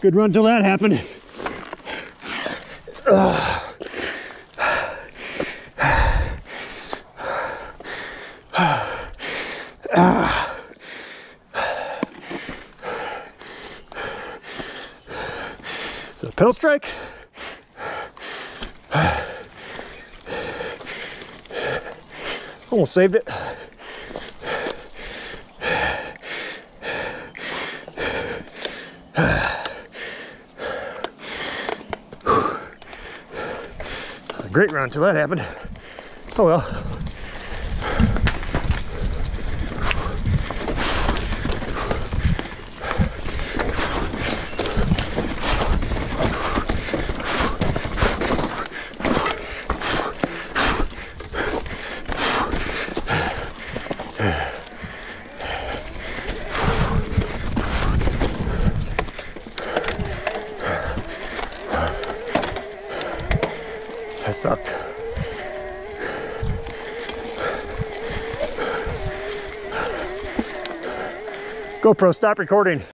Good run till that happened. So pedal strike. Almost saved it. Great run until that happened. Oh well. Sucked. GoPro, stop recording.